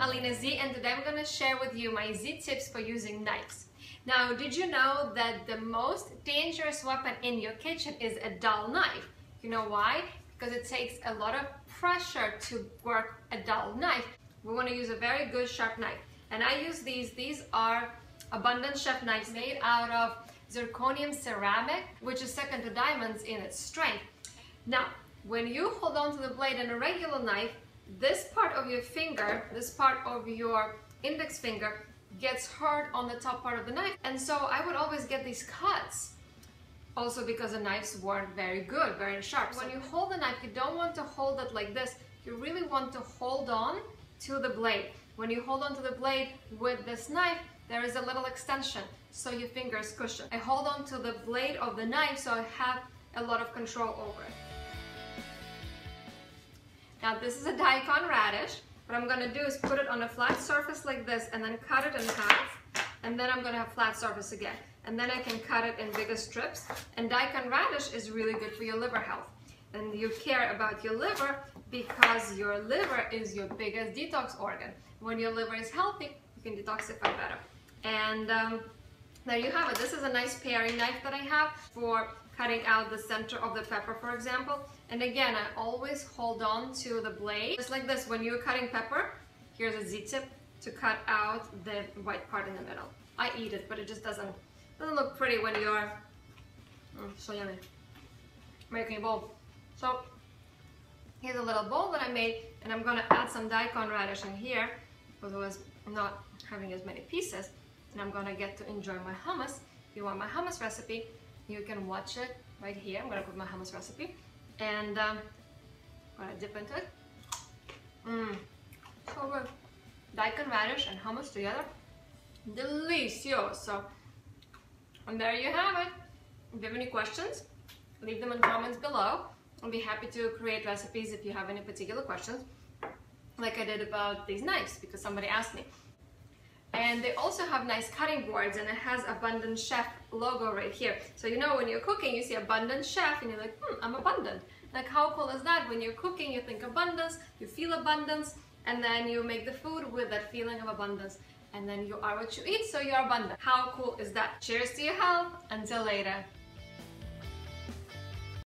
Alina Z and today I'm going to share with you my Z tips for using knives. Now, did you know that the most dangerous weapon in your kitchen is a dull knife? You know why? Because it takes a lot of pressure to work a dull knife. We want to use a very good sharp knife. And I use these. These are Abundant Chef knives made out of zirconium ceramic, which is second to diamonds in its strength. Now, when you hold on to the blade in a regular knife, this part of your finger, this part of your index finger gets hurt on the top part of the knife. And so I would always get these cuts. Also because the knives weren't very good, very sharp. So When you hold the knife, you don't want to hold it like this. You really want to hold on to the blade. When you hold on to the blade with this knife, there is a little extension, so your finger is cushioned. I hold on to the blade of the knife so I have a lot of control over it. Now this is a daikon radish. What I'm gonna do is put it on a flat surface like this and then cut it in half. And then I'm gonna have flat surface again. And then I can cut it in bigger strips. And daikon radish is really good for your liver health. And you care about your liver because your liver is your biggest detox organ. When your liver is healthy, you can detoxify better. And um, there you have it. This is a nice paring knife that I have for cutting out the center of the pepper, for example. And again, I always hold on to the blade. Just like this, when you're cutting pepper, here's a Z-tip to cut out the white part in the middle. I eat it, but it just doesn't, doesn't look pretty when you're, mm, so yummy, making a bowl. So here's a little bowl that I made, and I'm gonna add some daikon radish in here, because I was not having as many pieces, and I'm gonna get to enjoy my hummus. If you want my hummus recipe, you can watch it right here. I'm gonna put my hummus recipe and um, I'm gonna dip into it. Mmm, so good. Daikon radish and hummus together, delicious. So, and there you have it. If you have any questions, leave them in comments below. I'll be happy to create recipes if you have any particular questions, like I did about these knives because somebody asked me. And they also have nice cutting boards and it has Abundant Chef logo right here. So you know when you're cooking, you see Abundant Chef and you're like, hmm, I'm abundant. Like how cool is that? When you're cooking, you think abundance, you feel abundance, and then you make the food with that feeling of abundance. And then you are what you eat, so you're abundant. How cool is that? Cheers to your health. Until later.